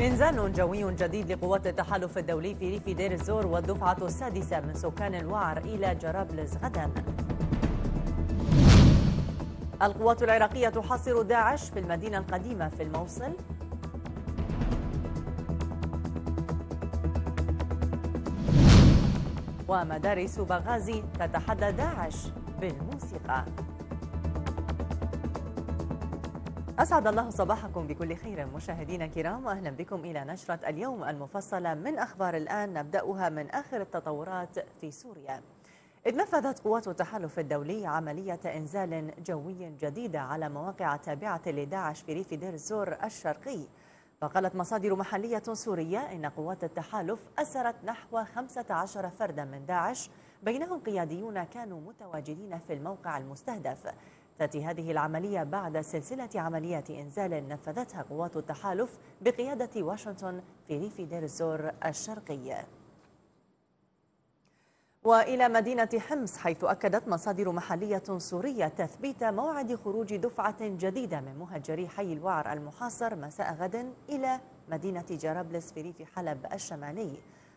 إنزال جوي جديد لقوات التحالف الدولي في ريف دير الزور والدفعة السادسة من سكان الوعر إلى جرابلس غدا. القوات العراقية تحاصر داعش في المدينة القديمة في الموصل. ومدارس بنغازي تتحدى داعش بالموسيقى. أسعد الله صباحكم بكل خير مشاهدينا الكرام وأهلا بكم إلى نشرة اليوم المفصلة من أخبار الآن نبدأها من آخر التطورات في سوريا. إذ نفذت قوات التحالف الدولي عملية إنزال جوي جديدة على مواقع تابعة لداعش في ريف دير الزور الشرقي. وقالت مصادر محلية سورية إن قوات التحالف أسرت نحو 15 فردا من داعش بينهم قياديون كانوا متواجدين في الموقع المستهدف. تأتي هذه العملية بعد سلسلة عمليات إنزال نفذتها قوات التحالف بقيادة واشنطن في ريف دير الزور الشرقي. وإلى مدينة حمص حيث أكدت مصادر محلية سورية تثبيت موعد خروج دفعة جديدة من مهجري حي الوعر المحاصر مساء غد إلى مدينة جرابلس في ريف حلب الشمالي.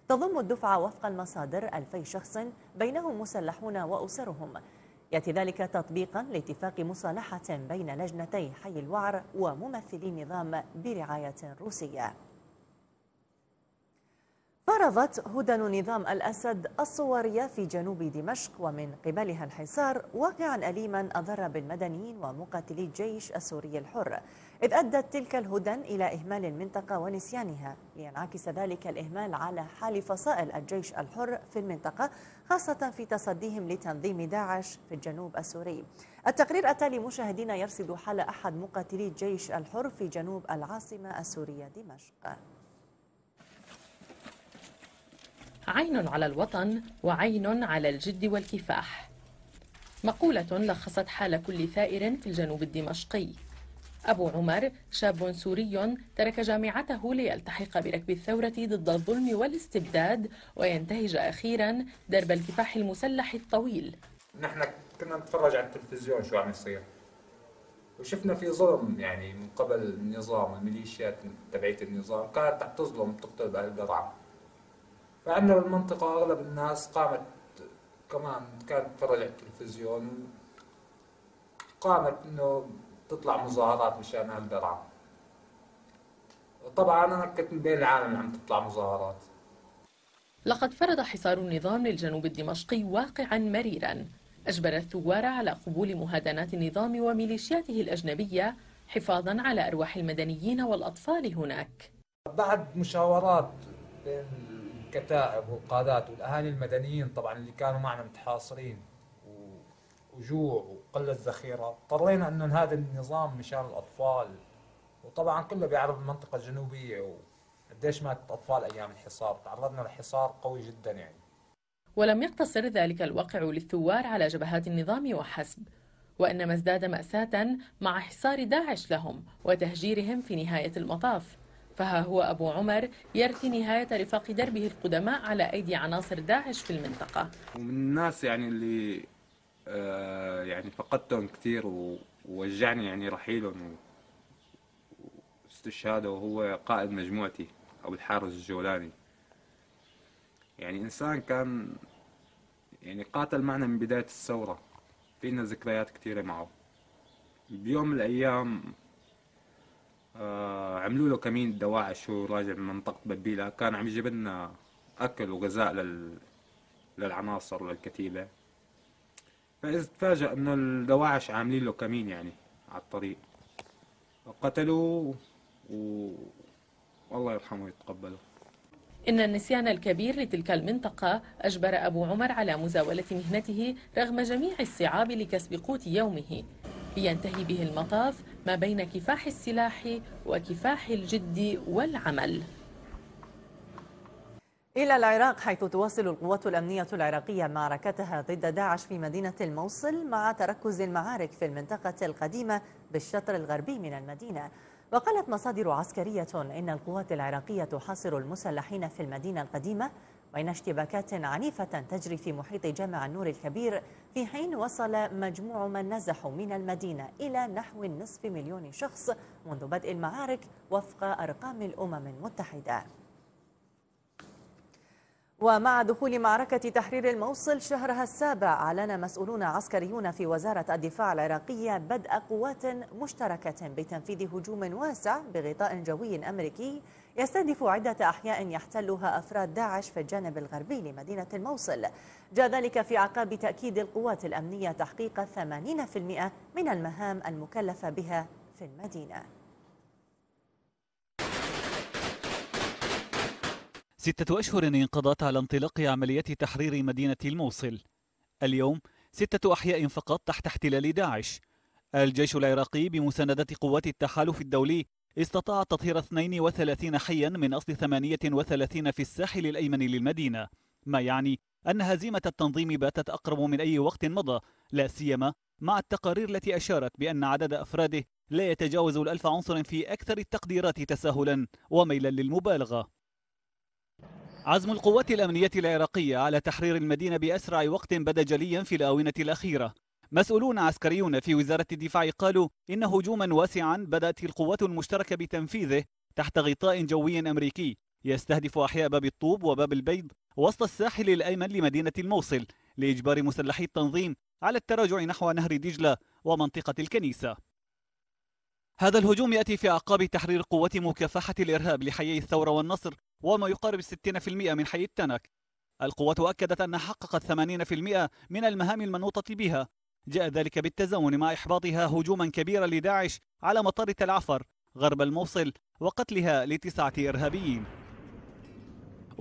تضم الدفعة وفق المصادر ألفي شخص بينهم مسلحون وأسرهم. يأتي ذلك تطبيقا لاتفاق مصالحة بين لجنتي حي الوعر وممثلي النظام برعاية روسية. فرضت هدن نظام الأسد الصورية في جنوب دمشق ومن قبلها الحصار واقعا أليما أضر بالمدنيين ومقاتلي الجيش السوري الحر. إذ أدت تلك الهدن إلى إهمال المنطقة ونسيانها لينعكس ذلك الإهمال على حال فصائل الجيش الحر في المنطقة خاصة في تصديهم لتنظيم داعش في الجنوب السوري. التقرير التالي مشاهدينا يرصد حال أحد مقاتلي الجيش الحر في جنوب العاصمة السورية دمشق. عين على الوطن وعين على الجد والكفاح. مقولة لخصت حال كل ثائر في الجنوب الدمشقي. أبو عمر شاب سوري ترك جامعته ليلتحق بركب الثورة ضد الظلم والاستبداد وينتهج أخيرا درب الكفاح المسلح الطويل. نحن كنا نتفرج على التلفزيون شو عم يصير. وشفنا في ظلم يعني من قبل النظام الميليشيات تبعية النظام كانت عم تظلم تقتل بهالقرعة فعندنا بالمنطقة أغلب الناس قامت كمان كانت تتفرج على التلفزيون. قامت إنه تطلع مظاهرات مشان هالدرعة طبعا أنا كنت من بين العالم اللي عم تطلع مظاهرات. لقد فرض حصار النظام للجنوب الدمشقي واقعا مريرا. أجبر الثوار على قبول مهادنات النظام وميليشياته الأجنبية حفاظا على أرواح المدنيين والأطفال هناك. بعد مشاورات بين الكتائب والقادات والأهالي المدنيين طبعا اللي كانوا معنا متحاصرين وجوع وقله ذخيره اضطرينا إنه نهادي النظام مشان الأطفال. وطبعا كله بيعرف المنطقة الجنوبية وقديش ماتت أطفال أيام الحصار. تعرضنا لحصار قوي جدا يعني. ولم يقتصر ذلك الواقع للثوار على جبهات النظام وحسب وإنما ازداد مأساة مع حصار داعش لهم وتهجيرهم في نهاية المطاف. فها هو أبو عمر يرثي نهاية رفاق دربه القدماء على أيدي عناصر داعش في المنطقة. ومن الناس يعني اللي يعني فقدتهم كثير ووجعني يعني رحيلهم واستشهاده وهو قائد مجموعتي أبو الحارس الجولاني. يعني إنسان كان يعني قاتل معنا من بداية الثورة. فينا ذكريات كثيرة معه. بيوم من الأيام آه عملوا له كمين دواعش هو راجع من منطقة ببيلة. كان عم يجيب لنا أكل وغذاء لل... للعناصر وللكتيبة فإذ تفاجأ إنه الدواعش عاملين له كمين يعني على الطريق. قتلوه و... والله يرحمه ويتقبله. إن النسيان الكبير لتلك المنطقة أجبر أبو عمر على مزاولة مهنته رغم جميع الصعاب لكسب قوت يومه. لينتهي به المطاف ما بين كفاح السلاح وكفاح الجد والعمل. إلى العراق حيث تواصل القوات الأمنية العراقية معركتها ضد داعش في مدينة الموصل مع تركز المعارك في المنطقة القديمة بالشطر الغربي من المدينة. وقالت مصادر عسكرية إن القوات العراقية تحاصر المسلحين في المدينة القديمة وإن اشتباكات عنيفة تجري في محيط جامع النور الكبير في حين وصل مجموع من نزحوا من المدينة إلى نحو نصف مليون شخص منذ بدء المعارك وفق أرقام الأمم المتحدة. ومع دخول معركة تحرير الموصل شهرها السابع أعلن مسؤولون عسكريون في وزارة الدفاع العراقية بدء قوات مشتركة بتنفيذ هجوم واسع بغطاء جوي أمريكي يستهدف عدة أحياء يحتلها أفراد داعش في الجانب الغربي لمدينة الموصل. جاء ذلك في أعقاب تأكيد القوات الأمنية تحقيق 80% من المهام المكلفة بها في المدينة. ستة أشهر انقضت على انطلاق عمليات تحرير مدينة الموصل. اليوم ستة أحياء فقط تحت احتلال داعش. الجيش العراقي بمساندة قوات التحالف الدولي استطاع تطهير 32 حيا من أصل 38 في الساحل الأيمن للمدينة. ما يعني أن هزيمة التنظيم باتت أقرب من أي وقت مضى لا سيما مع التقارير التي أشارت بأن عدد أفراده لا يتجاوز الألف عنصر في أكثر التقديرات تساهلا وميلا للمبالغة. عزم القوات الأمنية العراقية على تحرير المدينة بأسرع وقت بدا جليا في الآونة الأخيرة. مسؤولون عسكريون في وزارة الدفاع قالوا إن هجوما واسعا بدأت القوات المشتركة بتنفيذه تحت غطاء جوي أمريكي يستهدف أحياء باب الطوب وباب البيض وسط الساحل الأيمن لمدينة الموصل لإجبار مسلحي التنظيم على التراجع نحو نهر دجلة ومنطقة الكنيسة. هذا الهجوم يأتي في أعقاب تحرير قوات مكافحة الإرهاب لحيي الثورة والنصر وما يقارب 60% من حي التنك. القوات أكدت أنها حققت 80% من المهام المنوطة بها. جاء ذلك بالتزامن مع إحباطها هجوما كبيرا لداعش على مطار تل عفر غرب الموصل وقتلها لتسعة إرهابيين.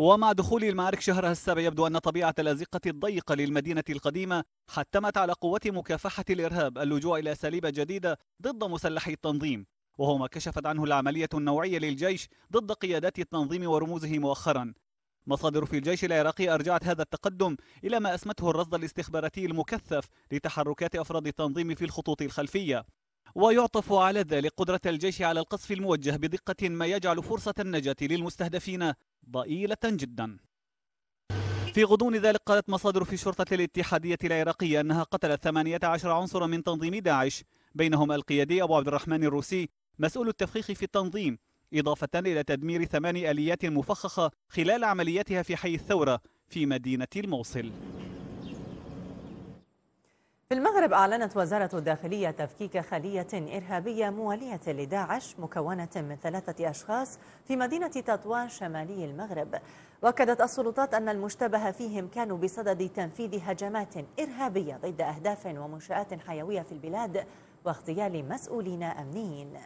ومع دخول المعارك شهرها السابع يبدو أن طبيعة الأزقة الضيقة للمدينة القديمة حتمت على قوات مكافحة الإرهاب اللجوء إلى أساليب جديدة ضد مسلحي التنظيم. وهو ما كشفت عنه العملية النوعية للجيش ضد قيادات التنظيم ورموزه مؤخرا. مصادر في الجيش العراقي أرجعت هذا التقدم إلى ما أسمته الرصد الاستخباراتي المكثف لتحركات أفراد التنظيم في الخطوط الخلفية. ويعطف على ذلك قدرة الجيش على القصف الموجه بدقة ما يجعل فرصة النجاة للمستهدفين ضئيلة جدا. في غضون ذلك قالت مصادر في الشرطة الاتحادية العراقية أنها قتلت 18 عنصرا من تنظيم داعش. بينهم القيادي أبو عبد الرحمن الروسي مسؤول التفخيخ في التنظيم إضافة إلى تدمير ثمان آليات مفخخة خلال عملياتها في حي الثورة في مدينة الموصل. في المغرب أعلنت وزارة الداخلية تفكيك خلية إرهابية موالية لداعش مكونة من ثلاثة أشخاص في مدينة تطوان شمالي المغرب. وأكدت السلطات أن المشتبه فيهم كانوا بصدد تنفيذ هجمات إرهابية ضد أهداف ومنشآت حيوية في البلاد واغتيال مسؤولين أمنيين.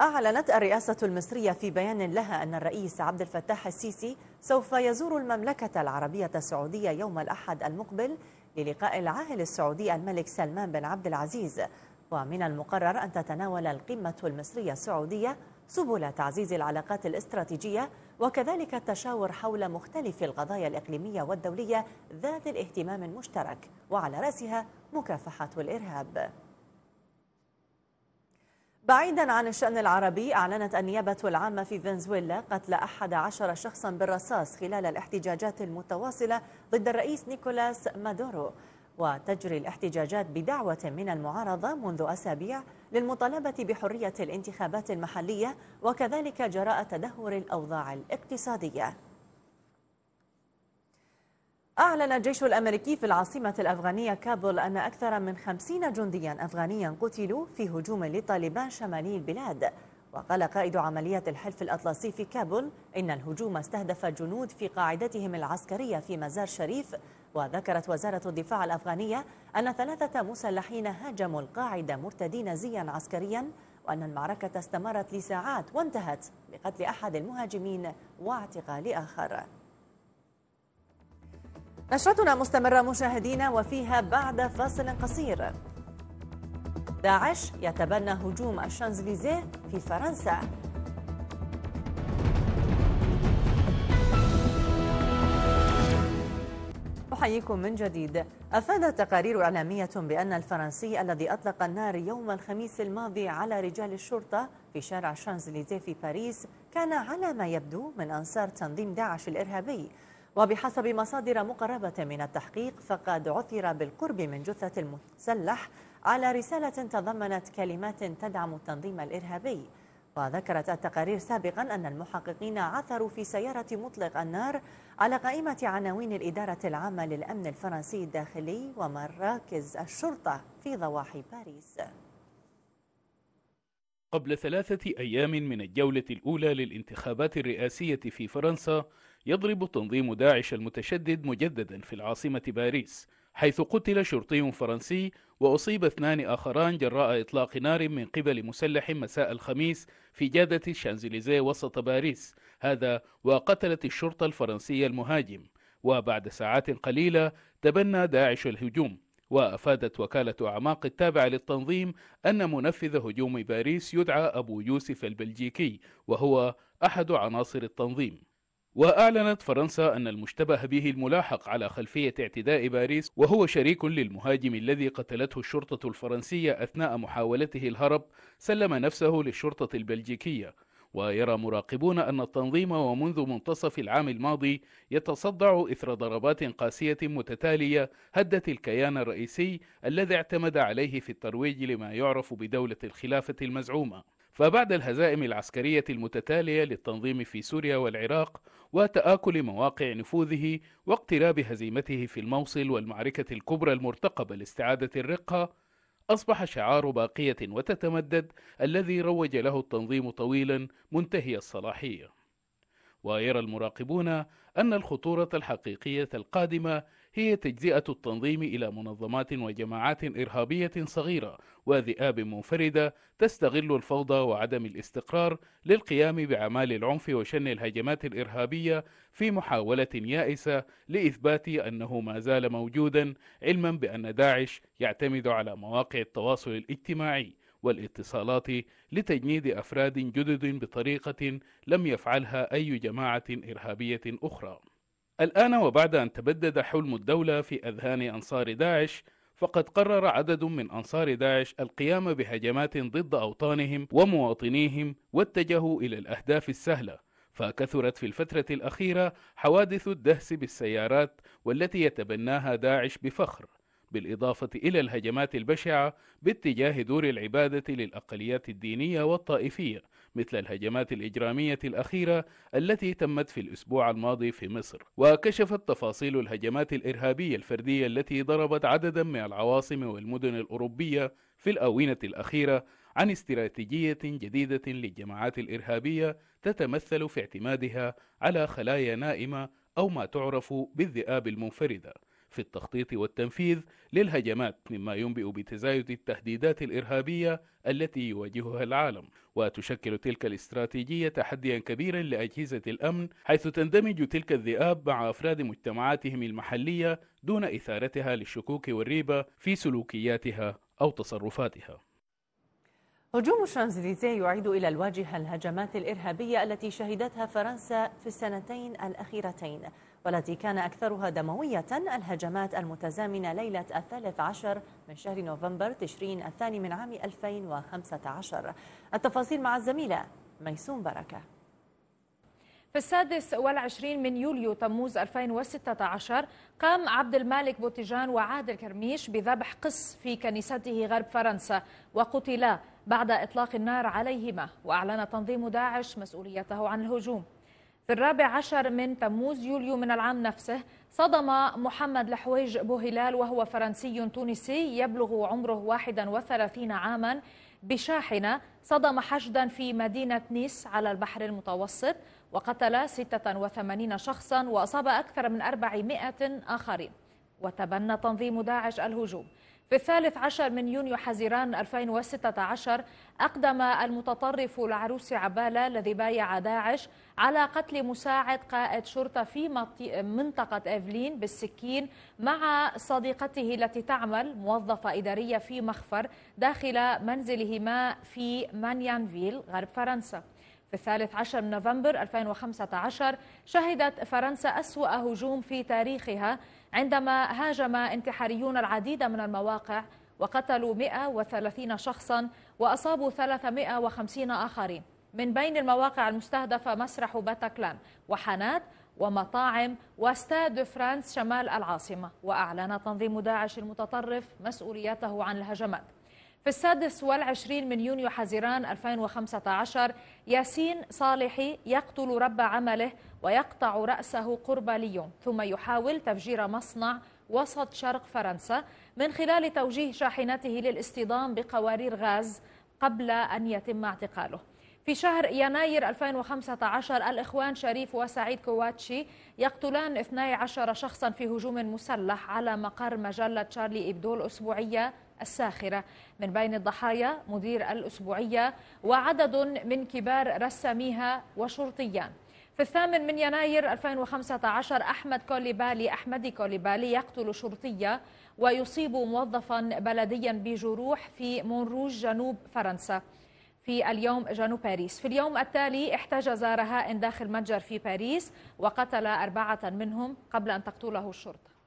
أعلنت الرئاسة المصرية في بيان لها أن الرئيس عبد الفتاح السيسي سوف يزور المملكة العربية السعودية يوم الأحد المقبل للقاء العاهل السعودي الملك سلمان بن عبد العزيز. ومن المقرر أن تتناول القمة المصرية السعودية سبل تعزيز العلاقات الاستراتيجية وكذلك التشاور حول مختلف القضايا الإقليمية والدولية ذات الاهتمام المشترك وعلى رأسها مكافحة الإرهاب. بعيدا عن الشأن العربي أعلنت النيابة العامة في فنزويلا قتل أحد عشر شخصا بالرصاص خلال الاحتجاجات المتواصلة ضد الرئيس نيكولاس مادورو. وتجري الاحتجاجات بدعوة من المعارضة منذ أسابيع للمطالبة بحرية الانتخابات المحلية وكذلك جراء تدهور الأوضاع الاقتصادية. أعلن الجيش الأمريكي في العاصمة الأفغانية كابول أن أكثر من خمسين جنديا أفغانيا قتلوا في هجوم لطالبان شمالي البلاد. وقال قائد عمليات الحلف الأطلسي في كابول إن الهجوم استهدف جنود في قاعدتهم العسكرية في مزار شريف. وذكرت وزارة الدفاع الأفغانية أن ثلاثة مسلحين هاجموا القاعدة مرتدين زيا عسكريا وأن المعركة استمرت لساعات وانتهت بقتل أحد المهاجمين واعتقال آخر. نشرتنا مستمرة مشاهدينا وفيها بعد فاصل قصير. داعش يتبنى هجوم الشانزليزيه في فرنسا. أحييكم من جديد. أفادت تقارير إعلامية بأن الفرنسي الذي أطلق النار يوم الخميس الماضي على رجال الشرطة في شارع الشانزليزيه في باريس كان على ما يبدو من أنصار تنظيم داعش الإرهابي. وبحسب مصادر مقربة من التحقيق فقد عثر بالقرب من جثة المسلح على رسالة تضمنت كلمات تدعم التنظيم الإرهابي. وذكرت التقارير سابقا أن المحققين عثروا في سيارة مطلق النار على قائمة عناوين الإدارة العامة للأمن الفرنسي الداخلي ومراكز الشرطة في ضواحي باريس. قبل ثلاثة أيام من الجولة الأولى للانتخابات الرئاسية في فرنسا يضرب تنظيم داعش المتشدد مجددا في العاصمة باريس حيث قتل شرطي فرنسي وأصيب اثنان آخران جراء إطلاق نار من قبل مسلح مساء الخميس في جادة الشانزليزيه وسط باريس هذا وقتلت الشرطة الفرنسية المهاجم. وبعد ساعات قليلة تبنى داعش الهجوم وأفادت وكالة أعماق التابعة للتنظيم أن منفذ هجوم باريس يدعى أبو يوسف البلجيكي وهو أحد عناصر التنظيم. وأعلنت فرنسا أن المشتبه به الملاحق على خلفية اعتداء باريس وهو شريك للمهاجم الذي قتلته الشرطة الفرنسية أثناء محاولته الهرب سلم نفسه للشرطة البلجيكية. ويرى مراقبون أن التنظيم ومنذ منتصف العام الماضي يتصدع إثر ضربات قاسية متتالية هدت الكيان الرئيسي الذي اعتمد عليه في الترويج لما يعرف بدولة الخلافة المزعومة. فبعد الهزائم العسكرية المتتالية للتنظيم في سوريا والعراق وتآكل مواقع نفوذه واقتراب هزيمته في الموصل والمعركة الكبرى المرتقبة لاستعادة الرقة أصبح شعار باقية وتتمدد الذي روج له التنظيم طويلا منتهي الصلاحية. ويرى المراقبون أن الخطورة الحقيقية القادمة هي تجزئة التنظيم إلى منظمات وجماعات إرهابية صغيرة وذئاب منفردة تستغل الفوضى وعدم الاستقرار للقيام بأعمال العنف وشن الهجمات الإرهابية في محاولة يائسة لإثبات أنه ما زال موجودا علما بأن داعش يعتمد على مواقع التواصل الاجتماعي والاتصالات لتجنيد أفراد جدد بطريقة لم يفعلها أي جماعة إرهابية أخرى. الآن وبعد أن تبدد حلم الدولة في أذهان أنصار داعش فقد قرر عدد من أنصار داعش القيام بهجمات ضد أوطانهم ومواطنيهم واتجهوا إلى الأهداف السهلة. فكثرت في الفترة الأخيرة حوادث الدهس بالسيارات والتي يتبناها داعش بفخر. بالإضافة إلى الهجمات البشعة باتجاه دور العبادة للأقليات الدينية والطائفية مثل الهجمات الإجرامية الأخيرة التي تمت في الأسبوع الماضي في مصر. وكشفت تفاصيل الهجمات الإرهابية الفردية التي ضربت عددا من العواصم والمدن الأوروبية في الآونة الأخيرة عن استراتيجية جديدة للجماعات الإرهابية تتمثل في اعتمادها على خلايا نائمة أو ما تعرف بالذئاب المنفردة. في التخطيط والتنفيذ للهجمات مما ينبئ بتزايد التهديدات الإرهابية التي يواجهها العالم وتشكل تلك الاستراتيجية تحديا كبيرا لأجهزة الأمن حيث تندمج تلك الذئاب مع أفراد مجتمعاتهم المحلية دون إثارتها للشكوك والريبة في سلوكياتها أو تصرفاتها. هجوم الشانزليزيه يعيد إلى الواجهة الهجمات الإرهابية التي شهدتها فرنسا في السنتين الأخيرتين والتي كان أكثرها دموية الهجمات المتزامنة ليلة الثالث عشر من شهر نوفمبر تشرين الثاني من عام 2015 التفاصيل مع الزميلة ميسون بركة. في السادس والعشرين من يوليو تموز 2016 قام عبد المالك بوتيجان وعادل كرميش بذبح قس في كنيسته غرب فرنسا وقتلا بعد إطلاق النار عليهما وأعلن تنظيم داعش مسؤوليته عن الهجوم. في الرابع عشر من تموز يوليو من العام نفسه صدم محمد لحويج بوهلال وهو فرنسي تونسي يبلغ عمره 31 عاما بشاحنة. صدم حشدا في مدينة نيس على البحر المتوسط وقتل 86 شخصا وأصاب أكثر من 400 آخرين. وتبنى تنظيم داعش الهجوم. في الثالث عشر من يونيو حزيران 2016 أقدم المتطرف العروسي عبالة الذي بايع داعش على قتل مساعد قائد شرطة في منطقة إيفلين بالسكين مع صديقته التي تعمل موظفة إدارية في مخفر داخل منزلهما في مانيانفيل غرب فرنسا. في الثالث عشر من نوفمبر 2015 شهدت فرنسا أسوأ هجوم في تاريخها عندما هاجم انتحاريون العديد من المواقع وقتلوا 130 شخصا وأصابوا 350 آخرين. من بين المواقع المستهدفة مسرح باتاكلان وحانات ومطاعم واستاد فرانس شمال العاصمة. وأعلن تنظيم داعش المتطرف مسؤوليته عن الهجمات. في السادس والعشرين من يونيو حزيران 2015 ياسين صالحي يقتل رب عمله ويقطع رأسه قرب ليون ثم يحاول تفجير مصنع وسط شرق فرنسا من خلال توجيه شاحنته للاصطدام بقوارير غاز قبل أن يتم اعتقاله. في شهر يناير 2015 الإخوان شريف وسعيد كواتشي يقتلان 12 شخصا في هجوم مسلح على مقر مجلة شارلي إبدو الأسبوعية الساخرة. من بين الضحايا مدير الأسبوعية وعدد من كبار رساميها وشرطيان في الثامن من يناير 2015 أحمد كوليبالي أحمدي كوليبالي يقتل شرطية ويصيب موظفا بلديا بجروح في مونروج جنوب فرنسا. في اليوم جنوب باريس. في اليوم التالي احتجز رهائن داخل متجر في باريس وقتل أربعة منهم قبل أن تقتله الشرطة.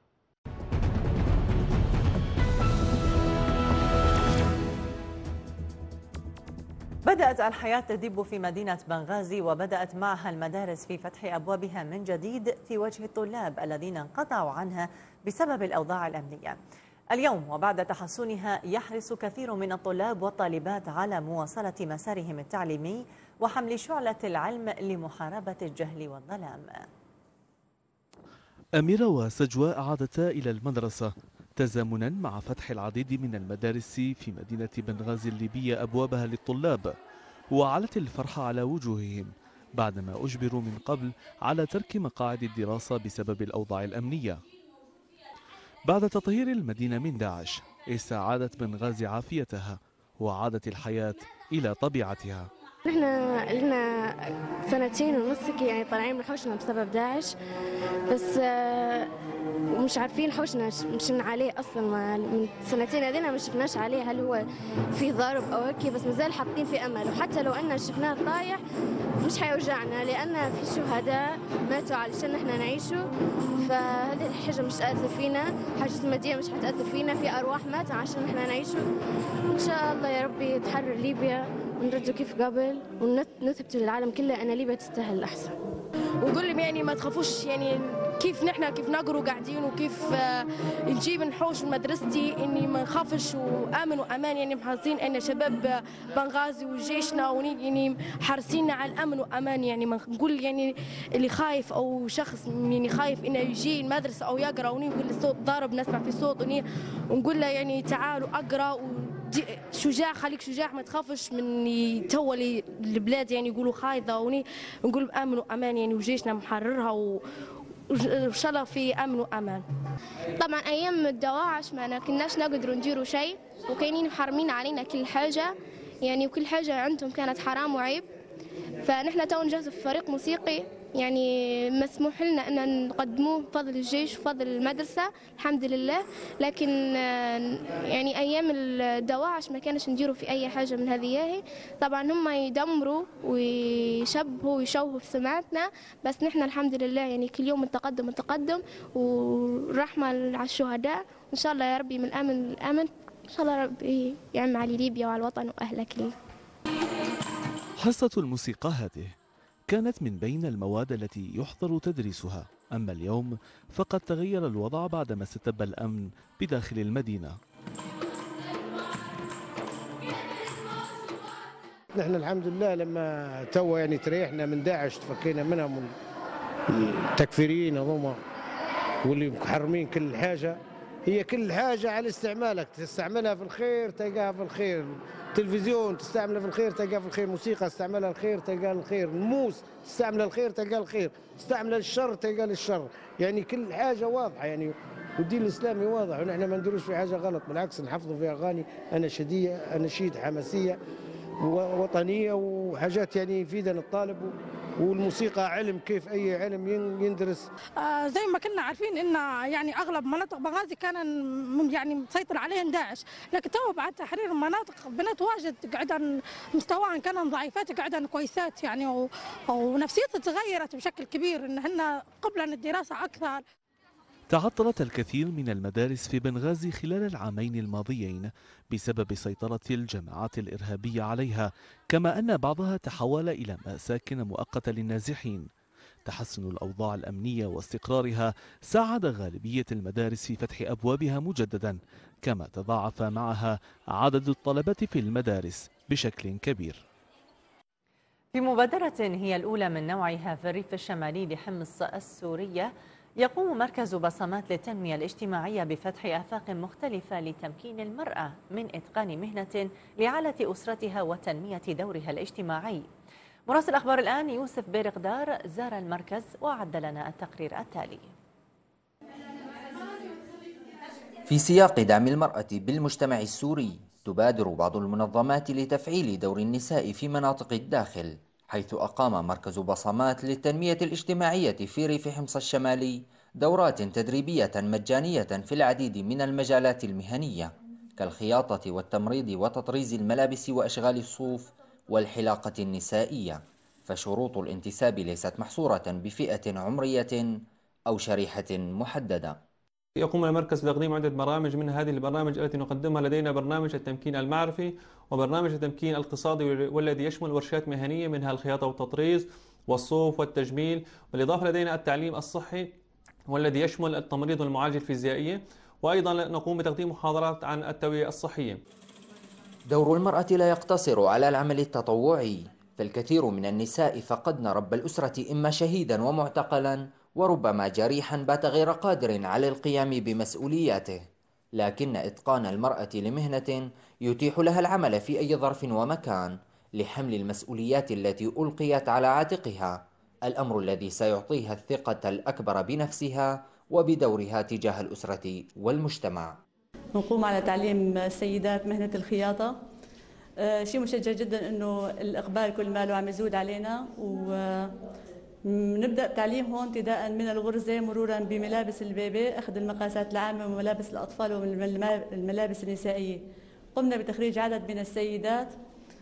بدأت الحياة تدب في مدينة بنغازي وبدأت معها المدارس في فتح أبوابها من جديد في وجه الطلاب الذين انقطعوا عنها بسبب الأوضاع الأمنية. اليوم وبعد تحسنها يحرص كثير من الطلاب والطالبات على مواصلة مسارهم التعليمي وحمل شعلة العلم لمحاربة الجهل والظلام. أميرة وسجوى عادتا إلى المدرسة. تزامنا مع فتح العديد من المدارس في مدينة بنغازي الليبية أبوابها للطلاب وعلت الفرحة على وجوههم بعدما أجبروا من قبل على ترك مقاعد الدراسة بسبب الأوضاع الأمنية. بعد تطهير المدينة من داعش استعادت بنغازي عافيتها وعادت الحياة إلى طبيعتها. نحن لنا سنتين ونص يعني طالعين من حوشنا بسبب داعش. بس آه، ومش عارفين حوشنا مشينا عليه أصلا. من سنتين هذينا ما شفناش عليه هل هو في ضرب أو هيك بس مازال حاطين في أمل. وحتى لو ان شفناه طايح مش حيوجعنا لأن في شهداء ماتوا علشان إحنا نعيشوا فهذه الحاجة مش تأثر فينا. حاجة الماديه مش حتأثر فينا. في أرواح ماتت عشان إحنا نعيشوا إن شاء الله يا ربي تحرر ليبيا. ونردوا كيف قبل ونثبت للعالم كله أن ليبيا تستاهل الأحسن. وقول لهم يعني ما تخافوش يعني كيف نحن كيف نقروا قاعدين وكيف آه، نجيب نحوش من مدرستي إني ما نخافش وآمن وأمان. يعني محافظين أن شباب بنغازي وجيشنا يعني حارسين على الأمن وامان يعني ما نقول يعني اللي خايف أو شخص يعني خايف إنه يجي المدرسة أو يقرأ ونقول الصوت ضارب نسمع في صوت ونقول له يعني تعالوا أقرأ شجاع خليك شجاع ما تخافش من تولي البلاد يعني يقولوا خايضة. وني نقول امن وأمان يعني وجيشنا محررها و وإن شاء الله في أمن وأمان. طبعا أيام الدواعش ما كناش نقدروا نديروا شيء وكاينين محرمين علينا كل حاجة. يعني وكل حاجة عندهم كانت حرام وعيب. فنحن تو نجهزوا في فريق موسيقي. يعني مسموح لنا أن نقدموه بفضل الجيش وفضل المدرسة الحمد لله. لكن يعني أيام الدواعش ما كانش نديروا في أي حاجة من هذه طبعا هم يدمروا ويشبهوا ويشوهوا في سمعتنا بس نحن الحمد لله يعني كل يوم التقدم التقدم ورحمة على الشهداء. وإن شاء الله يا ربي من الأمن للأمن إن شاء الله ربي يعم على ليبيا وعلى الوطن وأهله كله حصة الموسيقى هذه. كانت من بين المواد التي يحظر تدريسها. أما اليوم فقد تغير الوضع بعدما استتب الأمن بداخل المدينة. نحن الحمد لله لما تو يعني تريحنا من داعش تفكينا منهم التكفيريين هذوما واللي محرمين كل حاجة. هي كل حاجة على استعمالك تستعملها في الخير تلقاها في الخير. تلفزيون تستعمله في الخير تلقاه في الخير. موسيقى تستعملها الخير تلقاه الخير نموس تستعمل الخير تلقاه الخير تستعمل الشر تلقاه الشر يعني كل حاجة واضحة. يعني والدين الإسلامي واضح ونحن ما نديروش في حاجة غلط. بالعكس نحفظوا في أغاني. اناشيديه اناشيد حماسية وطنية وحاجات يعني يفيدنا الطالب والموسيقى علم كيف أي علم يندرس. آه زي ما كنا عارفين إن يعني أغلب مناطق بغازي كان يعني مسيطر عليها داعش لكن تو بعد تحرير المناطق بنات واجد قاعدة مستواها كان ضعيفات قاعدة كويسات يعني ونفسيتها تغيرت بشكل كبير إن هن قبلا الدراسة أكثر. تعطلت الكثير من المدارس في بنغازي خلال العامين الماضيين بسبب سيطرة الجماعات الإرهابية عليها كما أن بعضها تحول إلى مساكن مؤقتة للنازحين. تحسن الأوضاع الأمنية واستقرارها ساعد غالبية المدارس في فتح أبوابها مجددا كما تضاعف معها عدد الطلبة في المدارس بشكل كبير. في مبادرة هي الأولى من نوعها في الريف الشمالي لحمص السورية يقوم مركز بصمات للتنمية الاجتماعية بفتح آفاق مختلفة لتمكين المرأة من إتقان مهنة لعالة أسرتها وتنمية دورها الاجتماعي. مراسل أخبار الآن يوسف بيرقدار زار المركز وأعد لنا التقرير التالي. في سياق دعم المرأة بالمجتمع السوري تبادر بعض المنظمات لتفعيل دور النساء في مناطق الداخل حيث أقام مركز بصمات للتنمية الاجتماعية في ريف حمص الشمالي دورات تدريبية مجانية في العديد من المجالات المهنية كالخياطة والتمريض وتطريز الملابس وأشغال الصوف والحلاقة النسائية فشروط الانتساب ليست محصورة بفئة عمرية أو شريحة محددة. يقوم المركز بتقديم عدة برامج من هذه البرامج التي نقدمها لدينا برنامج التمكين المعرفي وبرنامج التمكين الاقتصادي والذي يشمل ورشات مهنية منها الخياطة والتطريز والصوف والتجميل بالإضافة لدينا التعليم الصحي والذي يشمل التمريض والمعالجة الفيزيائية وأيضا نقوم بتقديم محاضرات عن التوعية الصحية. دور المرأة لا يقتصر على العمل التطوعي فالكثير من النساء فقدن رب الأسرة إما شهيدا ومعتقلا وربما جريحا بات غير قادر على القيام بمسؤولياته لكن إتقان المرأة لمهنة يتيح لها العمل في أي ظرف ومكان لحمل المسؤوليات التي ألقيت على عاتقها. الأمر الذي سيعطيها الثقة الأكبر بنفسها وبدورها تجاه الأسرة والمجتمع. نقوم على تعليم السيدات مهنة الخياطة. آه، شيء مشجع جدا إنه الإقبال كل ماله عم يزود علينا ونبدا تعليم هون ابتداء من الغرزه مرورا بملابس البيبي أخذ المقاسات العامة وملابس الأطفال والملابس النسائية. قمنا بتخريج عدد من السيدات.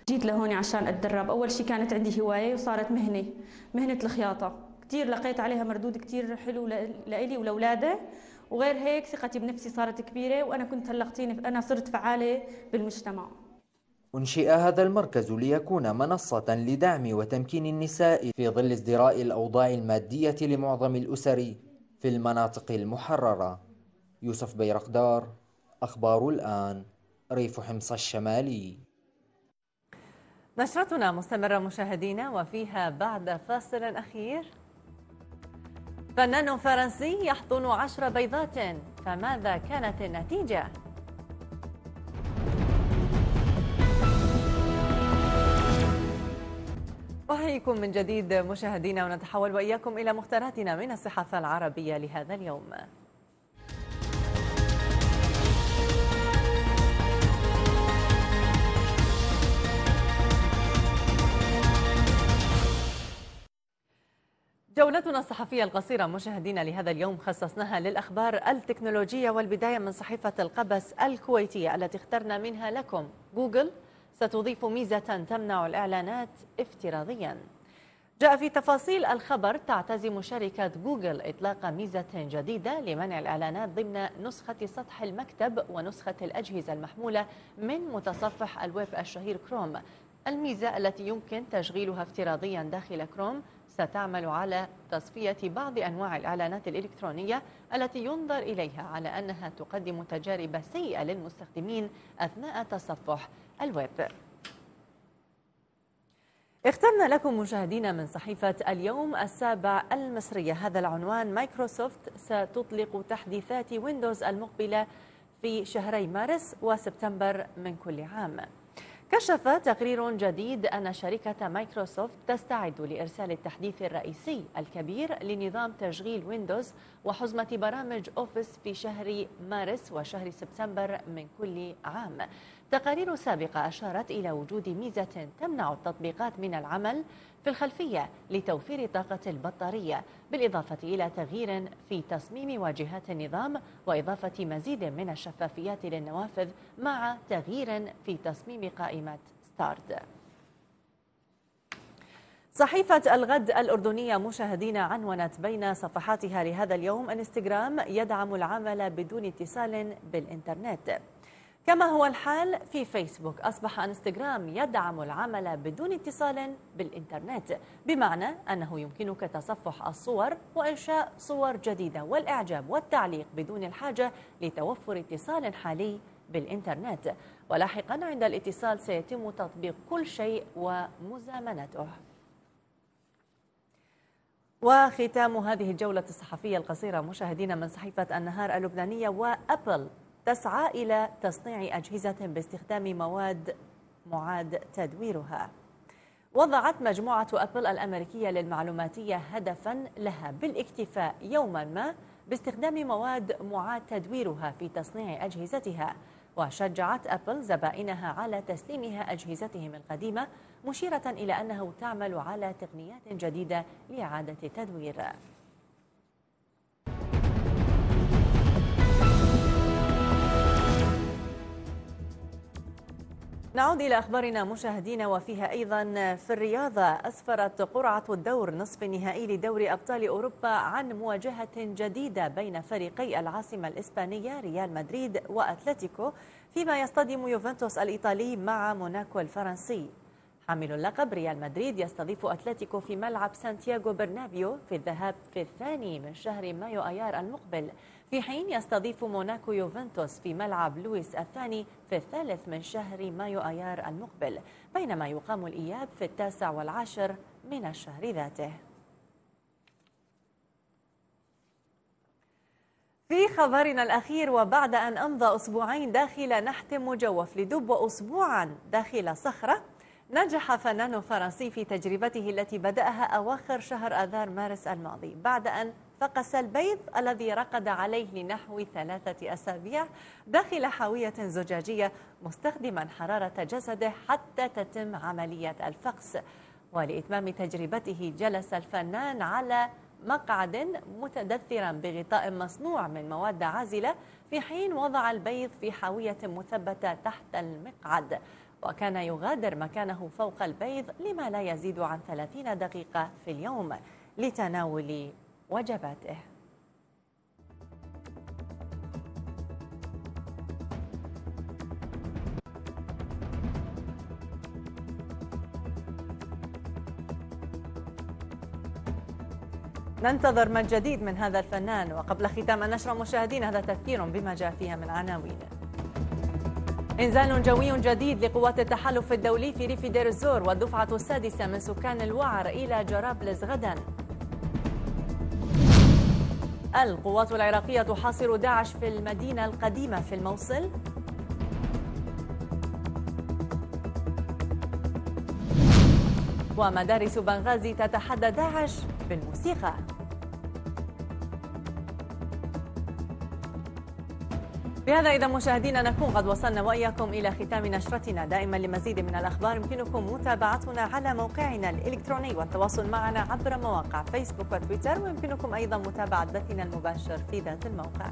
جيت لهون عشان أتدرب. أول شيء كانت عندي هواية وصارت مهنة مهنة الخياطة. كثير لقيت عليها مردود كثير حلو لإلي ولأولادي. وغير هيك ثقتي بنفسي صارت كبيرة وأنا كنت هلقتيني أنا صرت فعالة بالمجتمع. أنشئ هذا المركز ليكون منصة لدعم وتمكين النساء في ظل ازدراء الأوضاع المادية لمعظم الأسر في المناطق المحررة. يوسف بيرقدار أخبار الآن ريف حمص الشمالي. نشرتنا مستمرة مشاهدينا وفيها بعد فاصل أخير. فنان فرنسي يحضن عشر بيضات فماذا كانت النتيجة؟ أحييكم من جديد مشاهدينا ونتحول وإياكم إلى مختاراتنا من الصحافة العربية لهذا اليوم. جولتنا الصحفية القصيرة مشاهدينا لهذا اليوم خصصناها للأخبار التكنولوجية والبداية من صحيفة القبس الكويتية التي اخترنا منها لكم. جوجل ستضيف ميزة تمنع الإعلانات افتراضياً. جاء في تفاصيل الخبر تعتزم شركة جوجل إطلاق ميزة جديدة لمنع الإعلانات ضمن نسخة سطح المكتب ونسخة الأجهزة المحمولة من متصفح الويب الشهير كروم. الميزة التي يمكن تشغيلها افتراضيا داخل كروم ستعمل على تصفية بعض أنواع الإعلانات الإلكترونية التي ينظر إليها على أنها تقدم تجارب سيئة للمستخدمين أثناء تصفح الويب. اخترنا لكم مشاهدينا من صحيفة اليوم السابع المصرية. هذا العنوان مايكروسوفت ستطلق تحديثات ويندوز المقبلة في شهري مارس وسبتمبر من كل عام. كشف تقرير جديد أن شركة مايكروسوفت تستعد لإرسال التحديث الرئيسي الكبير لنظام تشغيل ويندوز وحزمة برامج أوفيس في شهر مارس وشهر سبتمبر من كل عام. تقارير سابقة أشارت إلى وجود ميزة تمنع التطبيقات من العمل في الخلفية لتوفير طاقة البطارية بالإضافة إلى تغيير في تصميم واجهات النظام وإضافة مزيد من الشفافيات للنوافذ مع تغيير في تصميم قائمة ستارت صحيفة الغد الأردنية مشاهدينا عنونت بين صفحاتها لهذا اليوم إنستغرام يدعم العمل بدون اتصال بالإنترنت. كما هو الحال في فيسبوك أصبح إنستغرام يدعم العمل بدون اتصال بالإنترنت بمعنى أنه يمكنك تصفح الصور وإنشاء صور جديدة والإعجاب والتعليق بدون الحاجة لتوفر اتصال حالي بالإنترنت. ولاحقا عند الاتصال سيتم تطبيق كل شيء ومزامنته. وختام هذه الجولة الصحفية القصيرة مشاهدينا من صحيفة النهار اللبنانية وأبل تسعى إلى تصنيع أجهزة باستخدام مواد معاد تدويرها. وضعت مجموعة أبل الأمريكية للمعلوماتية هدفا لها بالاكتفاء يوما ما باستخدام مواد معاد تدويرها في تصنيع أجهزتها وشجعت أبل زبائنها على تسليمها أجهزتهم القديمة مشيرة إلى أنه تعمل على تقنيات جديدة لإعادة التدوير نعود إلى أخبارنا مشاهدينا وفيها أيضا في الرياضة أسفرت قرعة الدور نصف النهائي لدوري أبطال أوروبا عن مواجهة جديدة بين فريقي العاصمة الإسبانية ريال مدريد وأتلتيكو فيما يصطدم يوفنتوس الإيطالي مع موناكو الفرنسي. حامل اللقب ريال مدريد يستضيف أتلتيكو في ملعب سانتياغو برنابيو في الذهاب في الثاني من شهر مايو أيار المقبل. في حين يستضيف موناكو يوفنتوس في ملعب لويس الثاني في الثالث من شهر مايو أيار المقبل بينما يقام الإياب في التاسع والعاشر من الشهر ذاته. في خبرنا الأخير وبعد أن أمضى أسبوعين داخل نحت مجوف لدب أسبوعا داخل صخرة نجح فنان فرنسي في تجربته التي بدأها أواخر شهر آذار مارس الماضي بعد أن فقس البيض الذي رقد عليه لنحو ثلاثة أسابيع داخل حاوية زجاجية مستخدما حرارة جسده حتى تتم عملية الفقس. ولإتمام تجربته جلس الفنان على مقعد متدثرا بغطاء مصنوع من مواد عازلة في حين وضع البيض في حاوية مثبتة تحت المقعد. وكان يغادر مكانه فوق البيض لما لا يزيد عن 30 دقيقة في اليوم لتناول وجباته. ننتظر ما الجديد من هذا الفنان وقبل ختام النشرة مشاهدين هذا تذكير بما جاء فيها من عناوين. إنزال جوي جديد لقوات التحالف الدولي في ريف دير الزور والدفعة السادسة من سكان الوعر إلى جرابلس غدا. القوات العراقية تحاصر داعش في المدينة القديمة في الموصل. ومدارس بنغازي تتحدى داعش بالموسيقى. بهذا إذا مشاهدينا نكون قد وصلنا وإياكم إلى ختام نشرتنا. دائما لمزيد من الأخبار يمكنكم متابعتنا على موقعنا الإلكتروني والتواصل معنا عبر مواقع فيسبوك وتويتر ويمكنكم أيضا متابعة بثنا المباشر في ذات الموقع.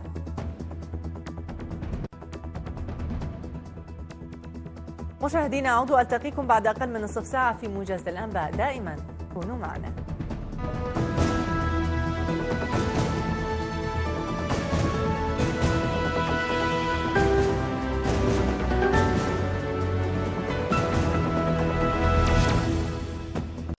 مشاهدينا أعود ألتقيكم بعد أقل من نصف ساعة في موجز الأنباء. دائما كونوا معنا.